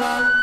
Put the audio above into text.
la la.